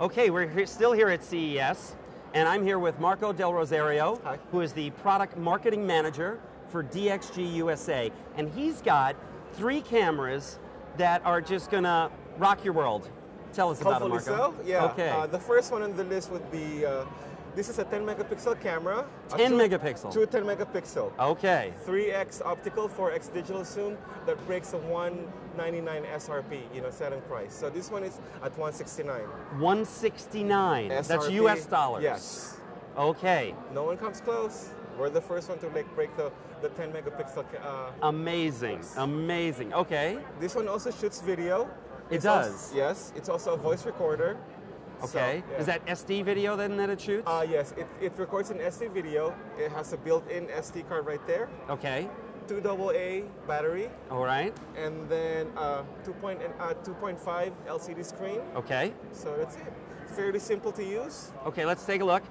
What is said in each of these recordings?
Okay, we're here, still here at CES, and I'm here with Marco Del Rosario, Hi. who is the product marketing manager for DXG USA. And he's got three cameras that are just gonna rock your world. Tell us about Hopefully them, Marco. so. Yeah. Okay. Uh, the first one on the list would be uh, this is a 10 megapixel camera. 10 true- megapixel. True 10 megapixel. okay. 3x optical, 4x digital zoom that breaks the 199 SRP, you know, selling price. So this one is at 169. 169. That's US dollars. Yes. Okay. No one comes close. We're the first one to like break the, the 10 megapixel. Uh, Amazing. Amazing. Okay. this one also shoots video. It It's does? yes. It's also a voice recorder. So, Okay. yeah. Is that SD video then that it shoots? Uh, yes, it, it records an SD video. It has a built-in SD card right there. okay. Two AA battery, All right. and then uh, 2. Point, uh, 2.5 LCD screen. Okay. So that's it. Fairly simple to use. Okay, let's take a look.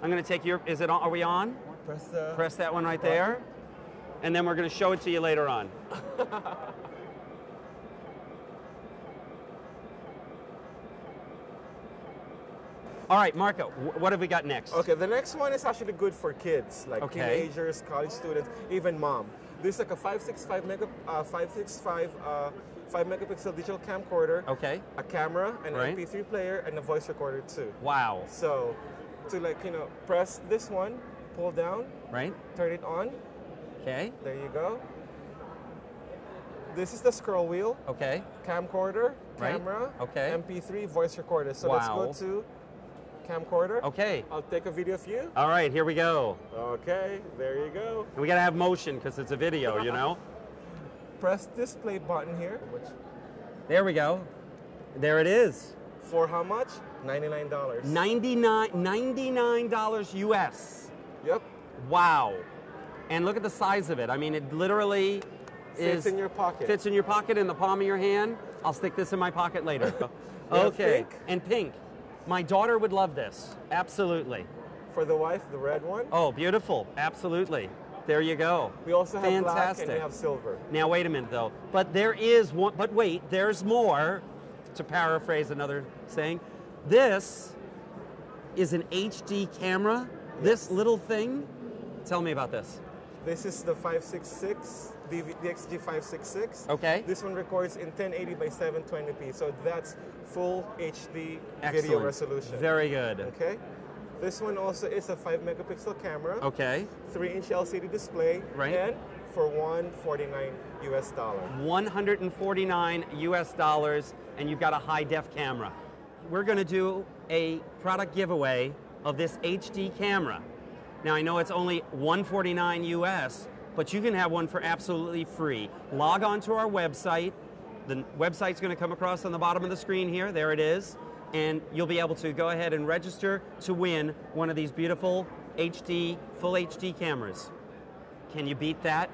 I'm going to take your. Is it on? Are we on? Press the. Press that one right there, and then we're going to show it to you later on. All right, Marco. What have we got next? Okay, the next one is actually good for kids, like Okay. teenagers, college students, even mom. This is like a 565 mega, uh, 565 uh, 5 megapixel digital camcorder, Okay. a camera, an Right. MP3 player, and a voice recorder too. Wow. So, to like you know, press this one, pull down, Right. turn it on. Okay. There you go. This is the scroll wheel, Okay. camcorder, Right. camera, Okay. MP3, voice recorder. So let's Wow. go to camcorder. Okay. I'll take a video of you. All right. Here we go. Okay, there you go. We got to have motion because it's a video, you know. Press display button here. Which there we go. There it is. for how much? Ninety-nine dollars. 99 $99 US. Yep. Wow. And look at the size of it. I mean, it literally Fits is in your pocket. fits in your pocket in the palm of your hand. I'll stick this in my pocket later. okay. pink? And pink. My daughter would love this. Absolutely. For the wife, the red one. Oh, beautiful. Absolutely. There you go. We also have black and we have silver. Now wait a minute though. But there is one but wait, there's more to paraphrase another saying. This is an HD camera. This little thing. Tell me about this. This is the 566 DV, DXG 566. Okay. This one records in 1080 by 720p, so that's full HD video resolution. Very good. Okay. This one also is a 5 megapixel camera, Okay. 3 inch LCD display, Right. and for 149 US dollar. 149 US dollars, and you've got a high def camera. We're going to do a product giveaway of this HD camera. Now I know it's only 149 US, but you can have one for absolutely free. Log on to our website. The website's going to come across on the bottom of the screen here. There it is. And you'll be able to go ahead and register to win one of these beautiful HD, full HD cameras. Can you beat that?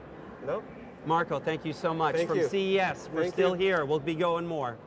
Nope. Marco, thank you so much. Thank From you. CES, we're Thank still you. here. We'll be going more.